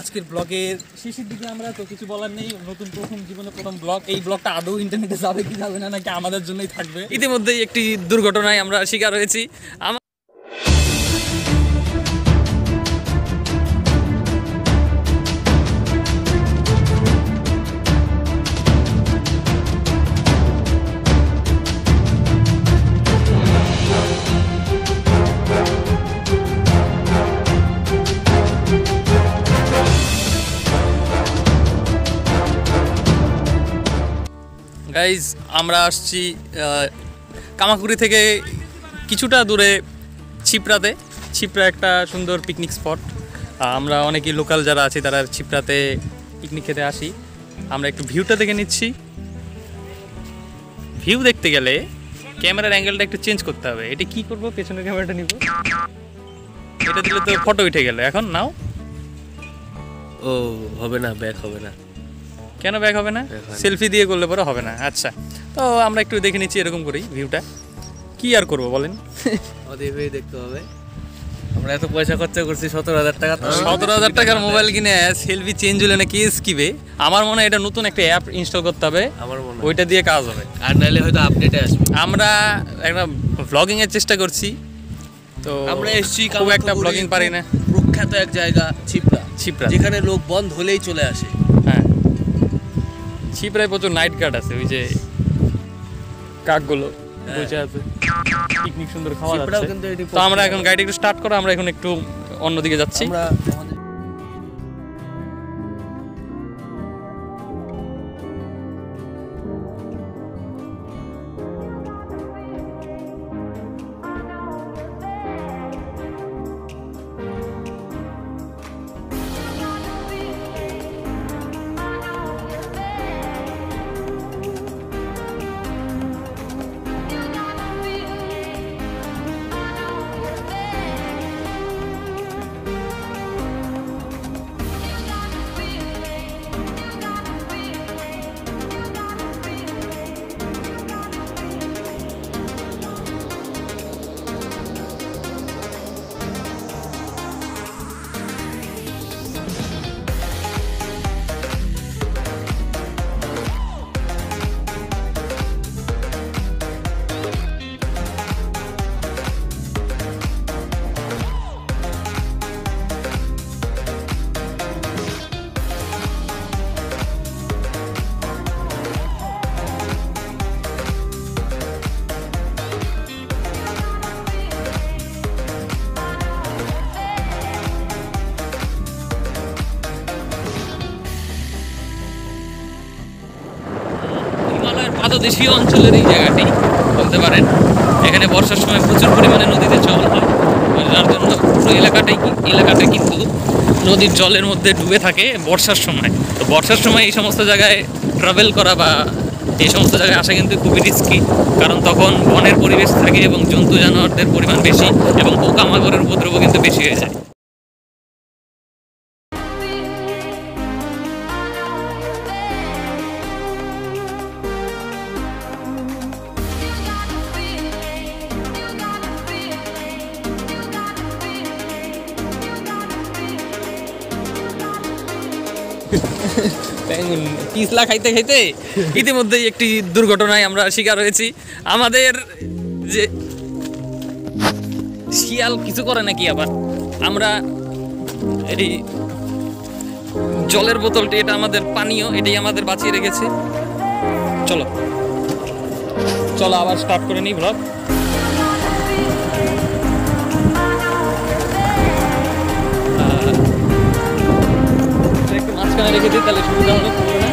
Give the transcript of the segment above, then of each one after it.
আজকের ব্লগের শেষের দিকে আমরা, তো কিছু বলার নেই, নতুন প্রথম জীবনে প্রথম ব্লগ। এই ব্লগটা আদৌ ইন্টারনেটে যাবে কি যাবে না, নাকি আমাদের জন্যই থাকবে? ইতিমধ্যেই একটি দুর্ঘটনায় আমরা শিকার হয়েছি। গাইজ আমরা আসছি কামাকুড়ি থেকে কিছুটা দূরে ছিপড়াতে। ছিপড়া একটা সুন্দর পিকনিক স্পট আমরা অনেকেই লোকাল যারা আছি, তারা ছিপড়াতে পিকনিক খেতে আসি। আমরা একটু ভিউটা দেখে নিচ্ছি। ভিউ দেখতে গেলে ক্যামেরার অ্যাঙ্গেলটা একটু চেঞ্জ করতে হবে। এটা কি করব? পেছনের ক্যামেরাটা নিব। এটা দিলে তো ফটো উঠে গেল। এখন নাও। ও, হবে না ব্যাক হবে না। কেন ব্যাক হবে না। সেলফি দিয়ে করলে পরে হবে না। আচ্ছা তো আমরা একটু দেখে নিচ্ছি এরকম করেই ভিউটা কি আর করব বলেন? দেখতে হবে। আমরা এত পয়সা খরচা করছি সতেরো হাজার টাকা সতেরো হাজার টাকার মোবাইল কিনে সেলফি চেঞ্জ হলে না কেস কিবে আমার মনে হয় এটা নতুন একটা অ্যাপ ইনস্টল করতে হবে। আমার মনে হয়। ওইটা দিয়ে কাজ হবে। আর নাহলে হয়তো আপডেটে আসবে। আমরা একটা ব্লগিং এর চেষ্টা করছি। তো আমরা এসছি খুব একটা ব্লগিং পারি না। প্রখ্যাত এক জায়গা ছিপড়া। ছিপড়া। যেখানে লোক বন্ধ হলেই চলে আসে। ছিপড়ায় প্রচুর নাইট গার্ড আছে ওই যে কাকগুলো। বসে আছে পিকনিক সুন্দর খাওয়া যাচ্ছে তো আমরা এখন গাড়ি একটু স্টার্ট করো আমরা এখন একটু অন্যদিকে যাচ্ছি পাদদেশীয় অঞ্চলের এই জায়গাটি বলতে পারেন। এখানে বর্ষার সময় প্রচুর পরিমাণে নদীতে জল হয়। যার জন্য পুরো এলাকাটাই এলাকাটা কিন্তু নদীর জলের মধ্যে ডুবে থাকে বর্ষার সময়। তো বর্ষার সময় এই সমস্ত জায়গায় ট্রাভেল করা বা এই সমস্ত জায়গায় আসা কিন্তু খুবই রিস্কি কারণ তখন বনের পরিবেশ থাকে এবং জন্তু জানোয়ারদের পরিমাণ বেশি এবং পোকামাকড়ের উপদ্রবও কিন্তু বেশি হয়ে যায়। পিছলা খাইতে খাইতে ইতিমধ্যেই একটি দুর্ঘটনায় আমরা শিকার হয়েছি। আমাদের যে শিয়াল কিছু করে নাকি আবার? আমরা এটি জলের বোতলটি, এটা আমাদের পানীয় এটাই আমাদের বাঁচিয়ে রেখেছে। চলো। চলো আবার স্টার্ট করে নিই ব্লগ মাঝখানে রেখে দিই, তাহলে সুবিধা হবে না।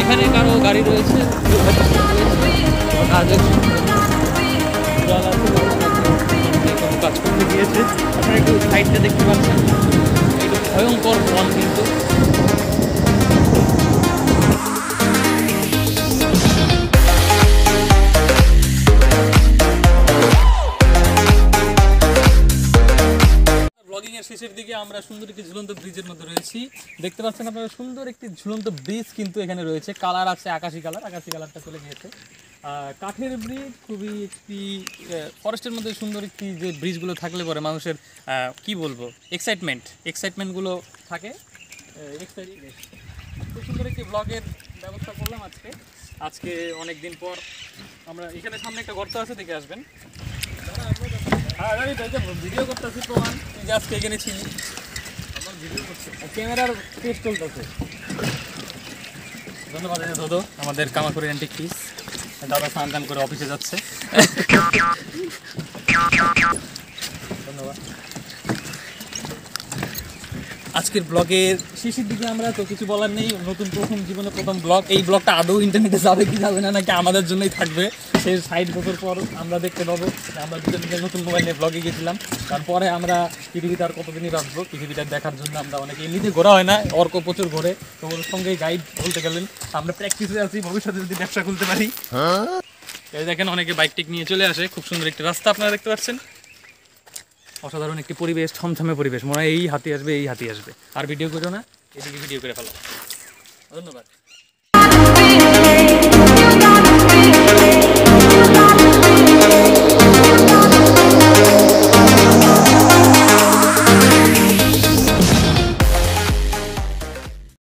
এখানে কারও গাড়ি রয়েছে? জল কাজ করতে গিয়েছে। আপনারা একটু সাইডটা দেখতে পাচ্ছেন। এটা ভয়ঙ্কর বন কিন্তু। শেষের দিকে আমরা সুন্দর একটি ঝুলন্ত ব্রিজের মধ্যে রয়েছি। দেখতে পাচ্ছেন আপনারা, সুন্দর একটি ঝুলন্ত ব্রিজ কিন্তু এখানে রয়েছে। কালার আছে আকাশি কালার, আকাশি কালারটা চলে গিয়েছে। কাঠের ব্রিজ খুবই একটি ফরেস্টের মধ্যে সুন্দর একটি যে ব্রিজগুলো থাকলে পরে মানুষের কি বলব এক্সাইটমেন্ট এক্সাইটমেন্টগুলো থাকে। খুব সুন্দর একটি ব্লগের ব্যবস্থা করলাম আজকে। আজকে অনেক দিন পর আমরা এখানে সামনে একটা গর্ত আছে, দেখে আসবেন। হ্যাঁ জানি তো ভিডিও করতেছি প্রমাণ তুই জাস্ট এখানে ছিলি আমার ভিডিও করছে। ক্যামেরার টেস্ট চলতেছে ধন্যবাদ দাদু, আমাদের কামাকুরি অ্যান্টিক পিস দাদা স্নান টান করে অফিসে যাচ্ছে। ধন্যবাদ। আজকের ব্লগের শেষের দিকে আমরা তো কিছু বলার নেই। নতুন প্রথম জীবনে প্রথম ব্লগ। এই ব্লগটা আদৌ ইন্টারনেটে যাবে কি যাবে না নাকি আমাদের জন্যই থাকবে? সেই ষাট বছর পর আমরা দেখতে পাবো। আমরা দুজন মিলে নতুন মোবাইল নিয়ে ব্লগে গেছিলাম তারপরে আমরা পৃথিবীতে আর কতদিনই বাঁচবো? পৃথিবীটা দেখার জন্য আমরা অনেকে এমনিতে ঘোরা হয় না অর্ক প্রচুর ঘোরে। তো ওর সঙ্গে গাইড বলতে গেলেন আমরা প্র্যাকটিসে আছি ভবিষ্যতে যদি ব্যবসা খুলতে পারি। এই দেখেন অনেকে বাইক টিক নিয়ে চলে আসে। খুব সুন্দর একটি রাস্তা আপনারা দেখতে পাচ্ছেন। অসাধারণ একটি পরিবেশ থমথমে পরিবেশ। মনে হয় এই হাতি আসবে, এই হাতি আসবে। আর ভিডিও করো না, এদিকে ভিডিও করে ফেলো। ধন্যবাদ।